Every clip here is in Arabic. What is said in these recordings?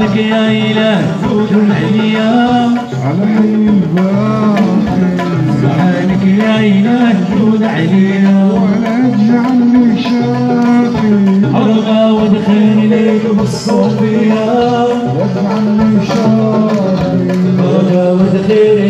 سبحانك يا إله جود عليا على حي الباقي سبحانك يا إله جود عليا ولا تجعلني شاقي أرغى وادخلني ليل بالصوفيا واجعلني شاقي أرغى وادخلني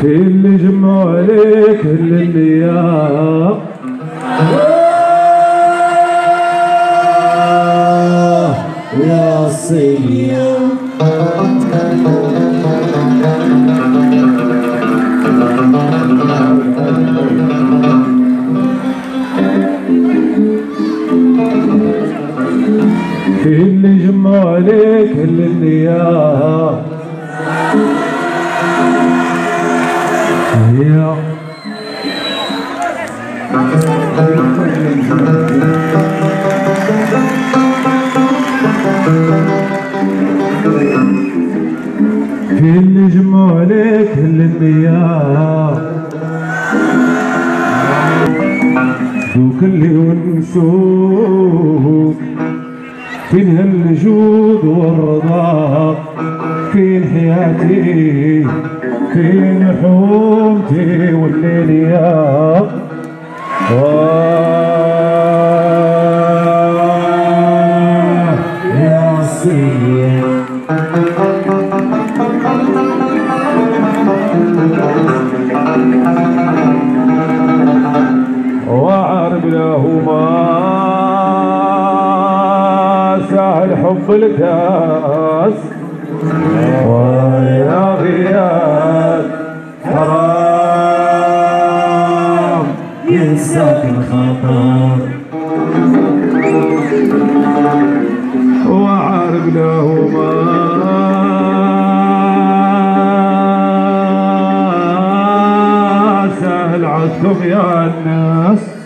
في اللي جمعوا عليك الأيام يا صيام في اللي جمعوا عليك الأيام جمعوا عليك الانبياء ذوك اللي ونسوك فين هالجود والرضا فين حياتي فين حومتي والليل يا يا سيدي. وعرب سهل حب الكاس ينساك الخطر. وعرب له ما سهل عدكم يا الناس.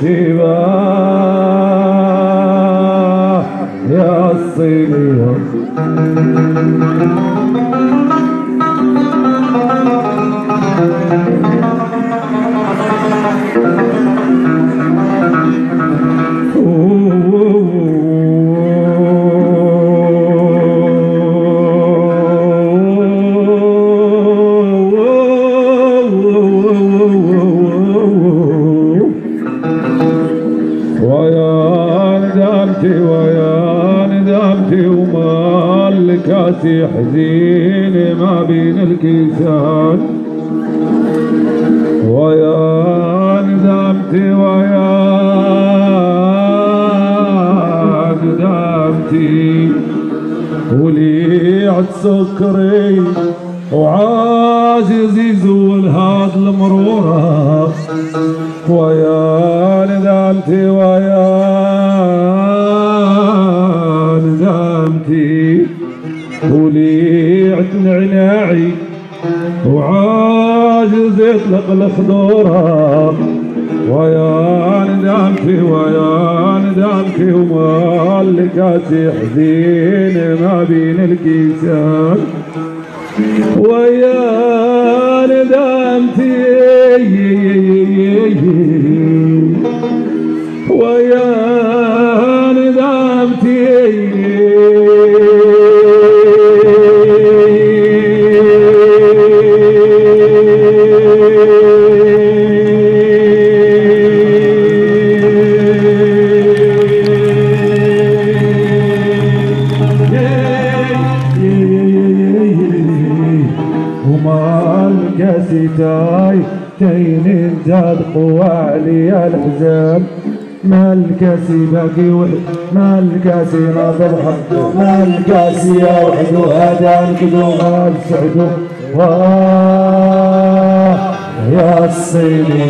Shiva. Ya ويا ندمتي وليعت سكري وعاجز يزول هاد المرورة. ويا ندمتي ويا ندمتي وليعت نعناعي. وعاجز يطلق الخضورة. ويا ندمتي ويا ندمتي وما لقاتي حزين ما بين الكيسان ويا ندمتي ويا الكاسي باقي وحد ما الكاسي ناظر حد ما الكاسي يا وحد وهذا نكدو غاب سعدو واه يا الصيني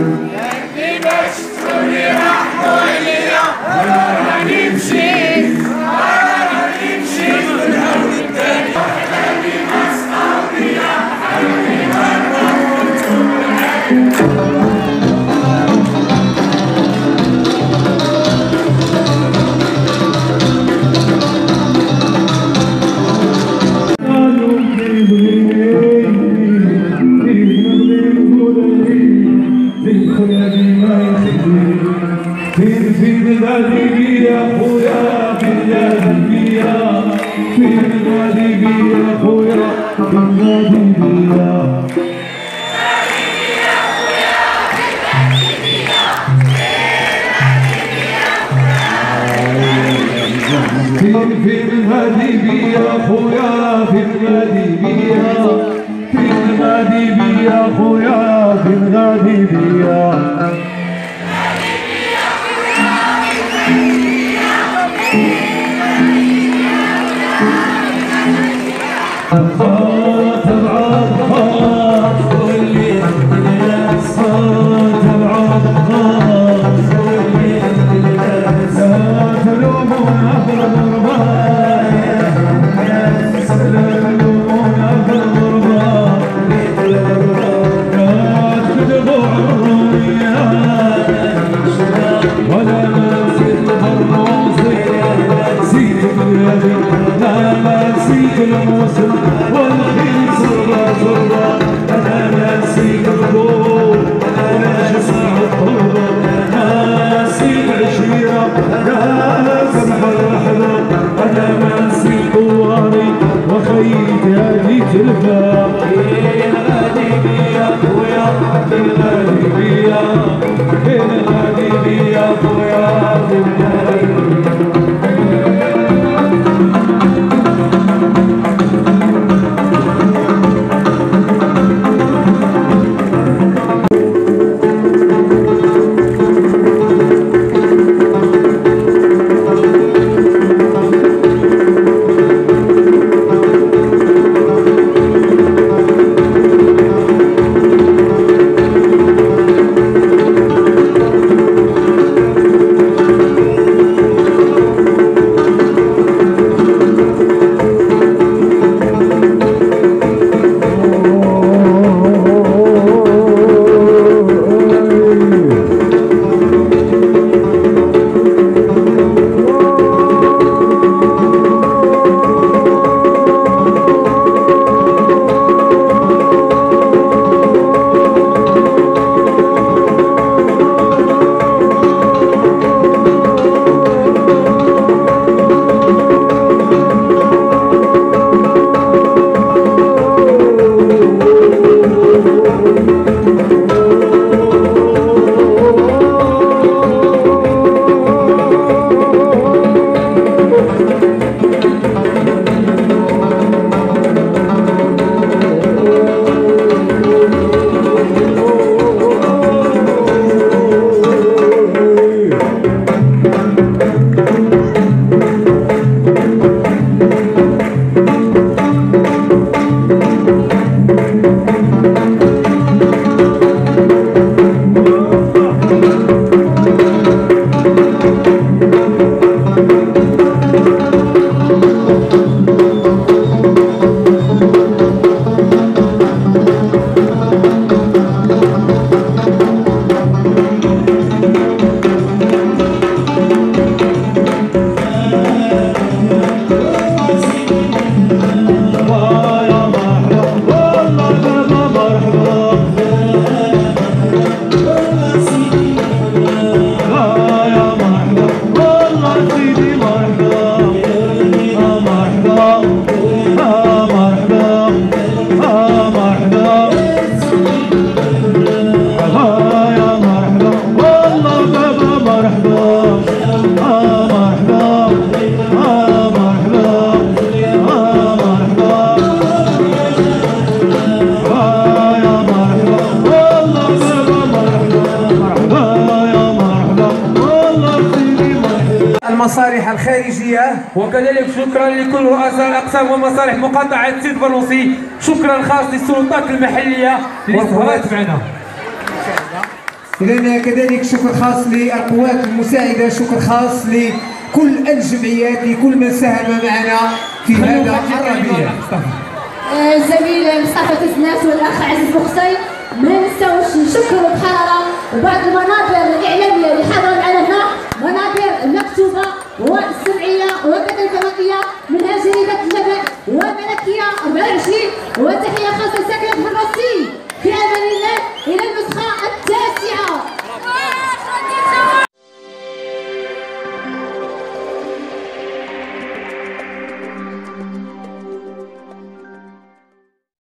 في فين Oh, Hallelujah. المصالح الخارجية. وكذلك شكرا لكل رؤساء الأقسام ومصالح مقاطعة سيد بلوصي شكرا خاص للسلطات المحلية. اللي سهرت معنا. إذا كذلك شكر خاص للقوات المساعدة. شكر خاص لكل الجمعيات لكل من ساهم معنا في هذا الربيع. الزميل مصطفى. تسناس والأخ عزيز بوخسي ما نساوش نشكروا بحراره وبعض المناظر حضروا ومملكة الفلكية من هذه المملكة وملكية 24 وتحية خاصة